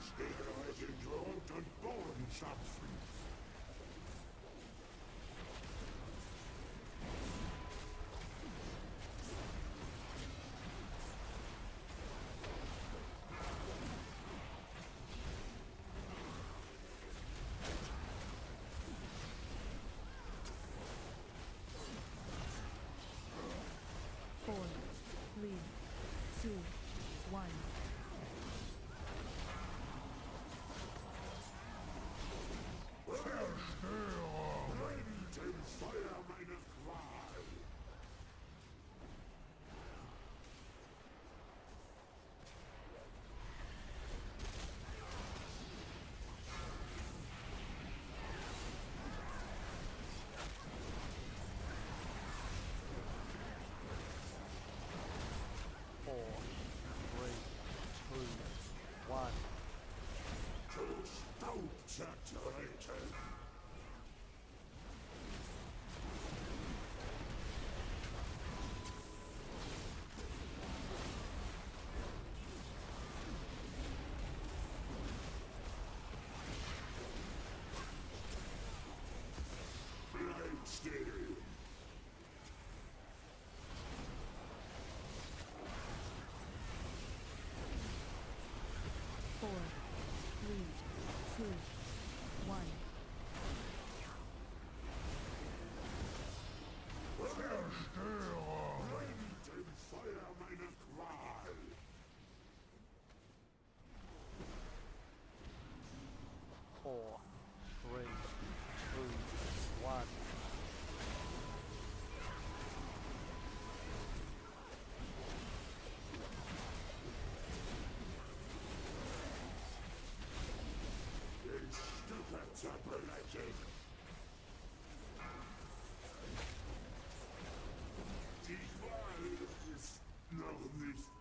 Stehe gelobt und Boden schöpfen. four, three, two, one. One. Peace.